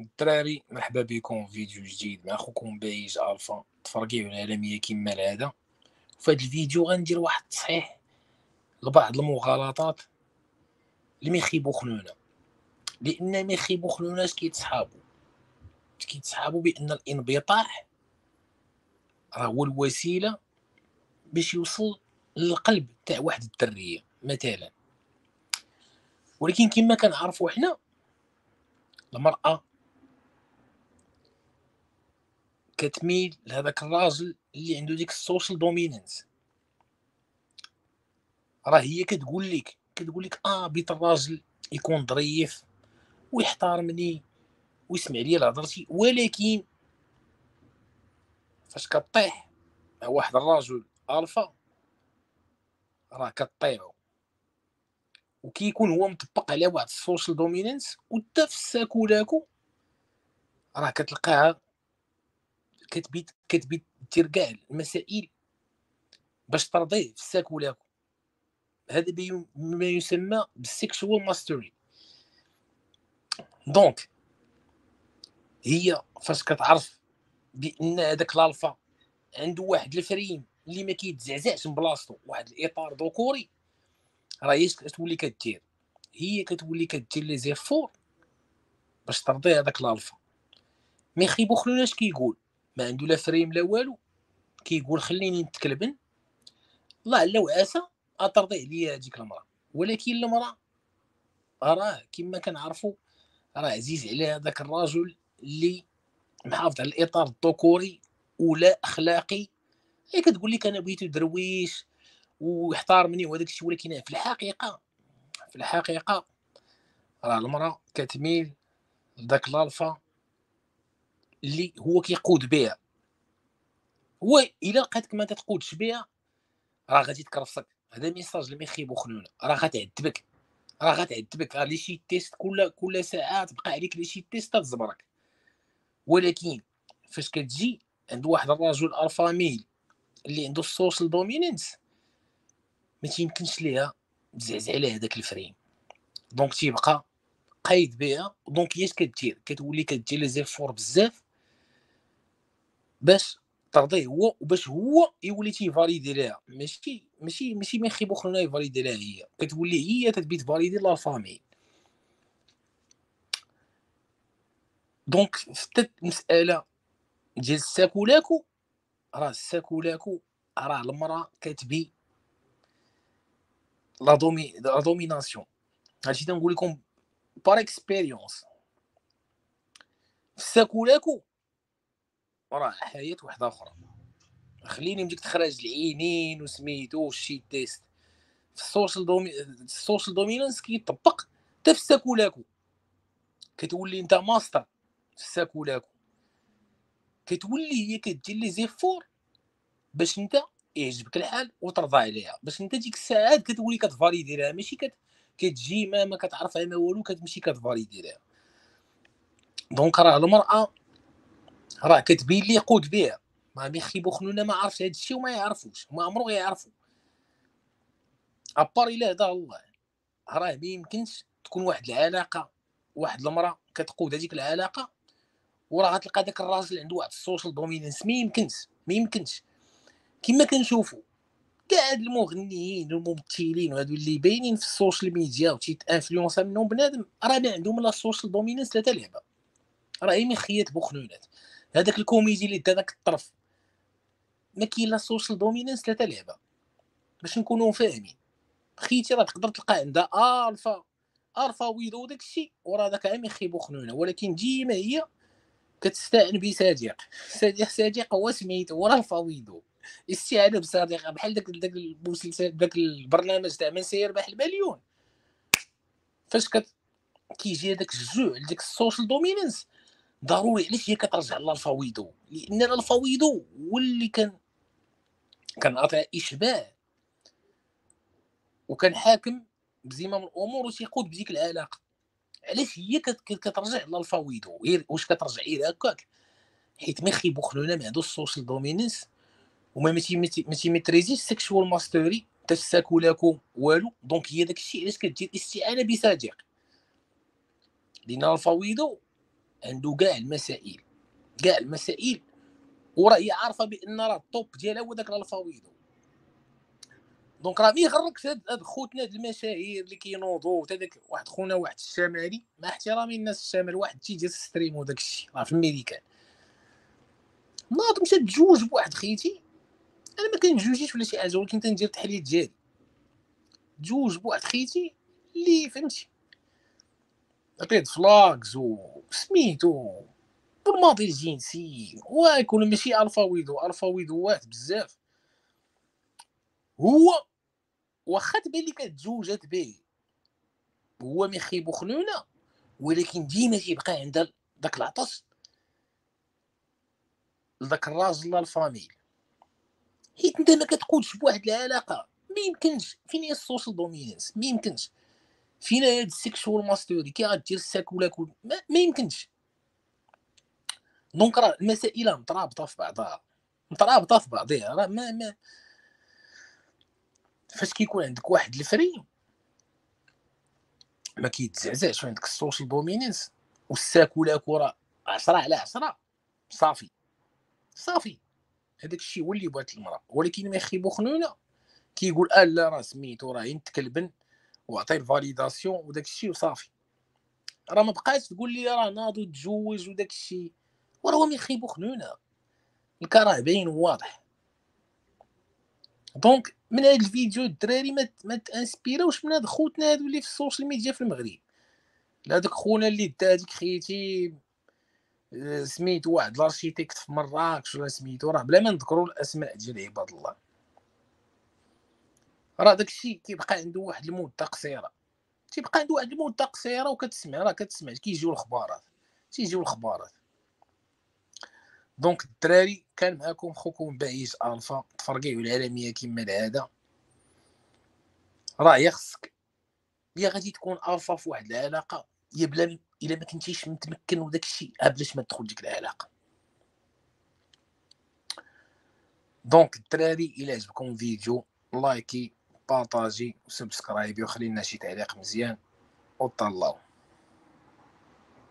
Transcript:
الدراري مرحبا بكم في فيديو جديد مع خوكم بايج ألفا. تفرقيو العالميه كما العادة. في هذا الفيديو غندير واحد التصحيح لبعض المغالطات اللي ما يخيبوا خنونا لأن خنونا اش كيتصحابوا كيتصحابوا بأن الإنبطاح راه هو الوسيلة باش يوصل للقلب تاع واحد الدرية مثلا. ولكن كما كنعرفوا حنا المرأة كتميل لهذاك الراجل اللي عنده ديك ال social dominance راه هي كتقول لك كتقول لك آه بيت الراجل يكون ظريف ويحترمني ويسمع لي لهضرتي ولكن فاش كطيح مع واحد الرجل ألفا راه كطيعو وكيكون هو مطبق على واحد ال social dominance وتا في الساكولاكو راه كتلقاها كتبيت كتبيت دير كاع المسائل باش ترضيه في الساكولاكو هذا ما يسمى بال sexual mastery donc هي فاش كتعرف بأن هذاك الألفا عنده واحد ال frame اللي ما كيتزعزعش من بلاصتو واحد الإطار ذكوري راه هي كتولي كدير؟ هي كتولي كدير les efforts باش ترضي هذاك ال alpha. mais خيبو خلونا كيقول ما عنده لا frame لا والو. كيقول خليني نتكلبن. الله علا وعسى اترضي عليا هذيك المرأة. ولكن المراه راه كما كنعرفوا راه عزيز على هذاك الرجل اللي محافظ على الإطار الذكوري ولا أخلاقي. هي كتقول لك أنا بغيتو درويش ويحترمني وهذاك الشيء ولكن في الحقيقة في الحقيقة راه المرأة كتميل لذاك الالفا اللي هو كيقود بها هو إلا لقيتك ما تتقودش بها راه غادي تكرفصك هذا message اللي ما يخيبو خنونه راه غتعذبك. راه غتعذبك. راه les shit tests كل كل ساعة تبقى عليك les shit tests تزبرك. ولكن فاش كتجي عند واحد الرجل alpha male اللي عنده ال social dominance ما تيمكنش ليها تزعزع على هذاك ال frame. donc تيبقى قايد بها donc هي اش كدير؟ كتولي كدير les efforts بزاف. باش ترضيه هو وباش هو يولي تيفاليدي لها ماشي ماشي ماشي ما يخيبو خلونا يفاليدي لها هي. كتولي هي تتبي تفاليدي alpha male. donc في المساله ديال الساكولاكو راه الساكولاكو راه المرأة كتبي la domi la domination هادشي تنقول لكم par expérience الساكولاكو راه حياة واحدة أخرى. خليني من ديك تخرج العينين وسميتو وال shit test. في ال social domi ال social dominance كيطبق حتى في الساكولاكو كتولي أنت ماستر في الساكولاكو كتولي هي كدير les efforts باش أنت يعجبك الحال وترضى عليها. باش أنت ديك الساعات كتولي كتفاليدي لها ماشي كت... كتجي ما ما كتعرفها ما والو كتمشي كتفاليدي لها donc راه المرأة راه كتبين لي قود بها. ما بيخيبو خنونا ما عرفش هذا الشيء وما يعرفوش ما عمرو يعرفوا à part إلا هدا الله راه ما يمكنش تكون واحد العلاقة واحد المرأة كتقود هذيك العلاقة وراه غتلقى داك الراجل عنده واحد ال social dominance. ما يمكنش ما يمكنش. كما كنشوفوا كاع هاد المغنيين والممثلين وهادو اللي باينين في ال social media وتيتانفلونسا منهم بنادم راه ما عندهم لا ال social dominance لا لعبة. راه هي خيات بوخنونات هذاك الكوميدي اللي دا داك الطرف ما كاين لا social dominance لا تا لعبة. باش نكونوا فاهمين. خيتي راه تقدر تلقى عندها alpha alpha widow وداك الشيء وراه داك عام يخيبو خنونه ولكن ديما هي كتستعن بصديق. صديق صديق هو سميتو وراه alpha widow. استعانه بصديق بحال داك داك المسلسل داك البرنامج تاع من سيربح المليون فاش كت كيجي هذاك الجوع ديك ال social dominance ضروري علاش هي كترجع للفاويدو لأن الفاويدو هو اللي كان كان عطيها إشباع. وكان حاكم بزمام الأمور وتيقود بديك العلاقه علاش هي كترجع لل alpha widow واش كترجع غير هكاك؟ حيت ما خيبو خلونا ما عندوش ال social dominance وما ما تيميتريزيش sexual mastery حتى الساكولاكو والو. donc هي داك الشيء علاش كدير استعانة بصديق لأن ال alpha widow عنده كاع المسائل كاع المسائل. وراهي عارفة بأن راه ال top ديالها هو داك ال alpha widow. donc راه ما يغركش هاد خوتنا هاد المشاهير اللي كينوضوا هذاك واحد خونا واحد الشمالي. مع احترامي الناس الشمال واحد تيجي stream وداك الشيء راه في الميريكان ناض مشى تزوج بواحد خيتي أنا ما كنجوجيش ولا شي حاجة ولكن تندير التحليل ديالي. تزوج بواحد خيتي اللي فهمتي. red flags وسميتو بالماضي الجنسي ويكون ماشي alpha widow alpha widowات بزاف. هو واخا تبان لك تزوجات به هو مخيب وخنونه ولكن ديما تيبقى عندها داك العطش. لذاك الراجل alpha male حيت انت ما كتقودش بواحد العلاقة ما يمكنش. فين هي ال social dominance؟ ما يمكنش. فين هاد ال sexual mastery كي غدير الساكولا ما, ما يمكنش. donc راه المسائل مترابطة في بعضها. مترابطة في بعضها. راه ما ما فاش كيكون عندك واحد ال frame ما كيتزعزعش عندك ال social dominance والساكولا كره 10 على 10 صافي. صافي. هذاك الشيء هو اللي بغات المرأة. ولكن ما يخيبو خنونه كيقول آه لا راه سميتو راه ينتكلبن. وعطي ال validation وداك الشيء وصافي. راه ما بقاش تقول لي راه ناض وتزوج وداك الشيء. وراه ما يخيبو خنونه الكراه باين واضح. donc من هذا الفيديو الدراري ما ما تأنسبيروش من هاد خوتنا هادو اللي في ال social media في المغرب. لا داك خونا اللي دا هذيك خيتي آه، سميتو واحد l'architecte في مراكش ولا سميتو راه بلا ما نذكروا الأسماء ديال عباد الله. راه داكشي كيبقى عنده واحد المده قصيره تيبقى عنده واحد المده قصيره وكتسمع راه كتسمع كيجيو الخبارات تيجيو الخبارات. donc الدراري كان معكم خوكم بهيج ألفا تفرقيو العالمية كما العادة. راه يا خصك يا غادي تكون ألفا في واحد العلاقة يا بلا إلا ما كنتيش متمكن وداك الشيء بلاش ما تدخل ديك العلاقة. donc الدراري إلا عجبكم الفيديو لايكي بارطاجي وسبسكرايبي وخلي لنا شي تعليق مزيان. وتهلاو